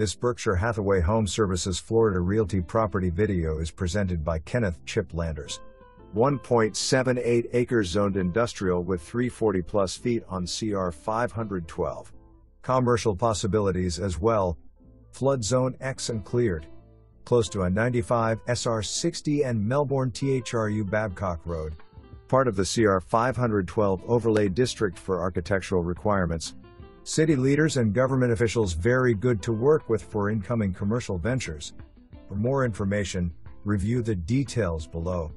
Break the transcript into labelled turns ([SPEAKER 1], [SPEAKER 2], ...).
[SPEAKER 1] This Berkshire Hathaway Home Services Florida Realty property video is presented by Kenneth Chip Landers. 1.78 acres zoned industrial with 340 plus feet on CR 512. Commercial possibilities as well. Flood zone X and cleared. Close to I-95 SR 60 and Melbourne THRU Babcock Road. Part of the CR 512 overlay district for architectural requirements. City leaders and government officials very good to work with for incoming commercial ventures. For more information, review the details below.